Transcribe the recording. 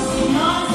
nosso nome.